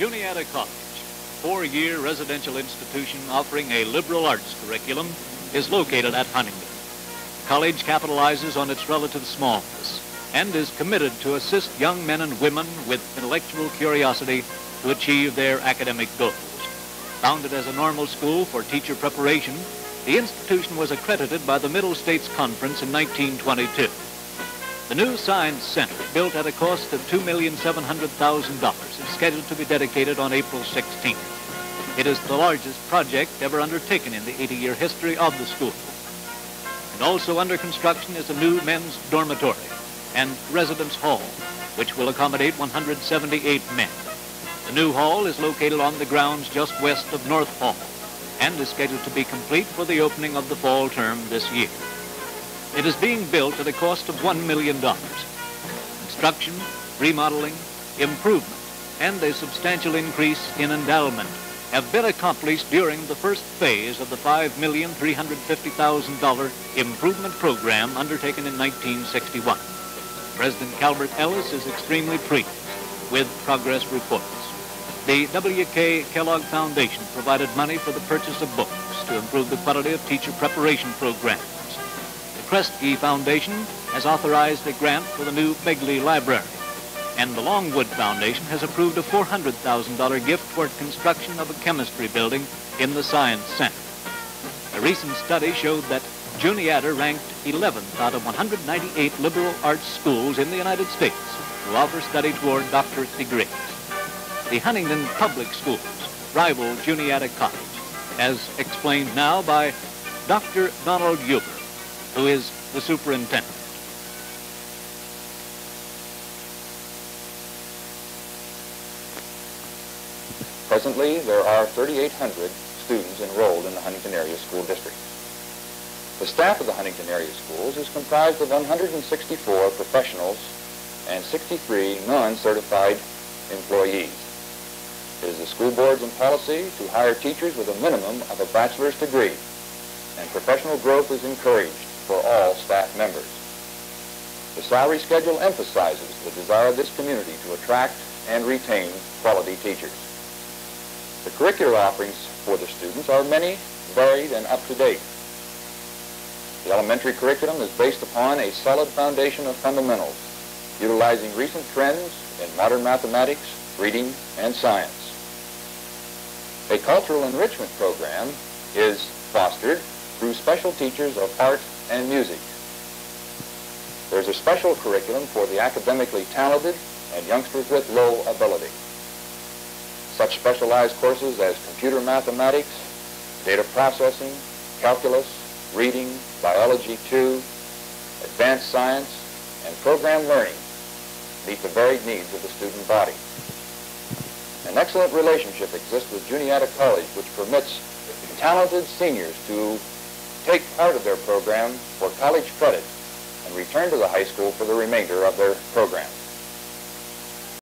Juniata College, four-year residential institution offering a liberal arts curriculum, is located at Huntingdon. College capitalizes on its relative smallness and is committed to assist young men and women with intellectual curiosity to achieve their academic goals. Founded as a normal school for teacher preparation, the institution was accredited by the Middle States Conference in 1922. The new Science Center, built at a cost of $2,700,000, is scheduled to be dedicated on April 16th. It is the largest project ever undertaken in the 80-year history of the school. And also under construction is a new men's dormitory and residence hall, which will accommodate 178 men. The new hall is located on the grounds just west of North Hall and is scheduled to be complete for the opening of the fall term this year. It is being built at a cost of $1 million. Construction, remodeling, improvement, and a substantial increase in endowment have been accomplished during the first phase of the $5,350,000 improvement program undertaken in 1961. President Calvert Ellis is extremely pleased with progress reports. The W.K. Kellogg Foundation provided money for the purchase of books to improve the quality of teacher preparation programs. Kresge Foundation has authorized a grant for the new Beeghly Library. And the Longwood Foundation has approved a $400,000 gift toward construction of a chemistry building in the Science Center. A recent study showed that Juniata ranked 11th out of 198 liberal arts schools in the United States who offer study toward doctorate degrees. The Huntingdon Public Schools rival Juniata College, as explained now by Dr. Donald Huber who is the superintendent. Presently, there are 3,800 students enrolled in the Huntingdon Area School District. The staff of the Huntingdon Area Schools is comprised of 164 professionals and 63 non-certified employees. It is the school board's policy to hire teachers with a minimum of a bachelor's degree, and professional growth is encouraged for all staff members. The salary schedule emphasizes the desire of this community to attract and retain quality teachers. The curricular offerings for the students are many, varied, and up-to-date. The elementary curriculum is based upon a solid foundation of fundamentals, utilizing recent trends in modern mathematics, reading, and science. A cultural enrichment program is fostered through special teachers of art and music. There's a special curriculum for the academically talented and youngsters with low ability. Such specialized courses as computer mathematics, data processing, calculus, reading, biology 2, advanced science, and program learning meet the varied needs of the student body. An excellent relationship exists with Juniata College, which permits talented seniors to take part of their program for college credit and return to the high school for the remainder of their program.